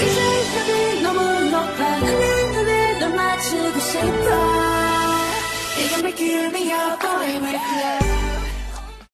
값이 너무 높아 내 눈에 널 맞추고 싶어 You can make me your boy with love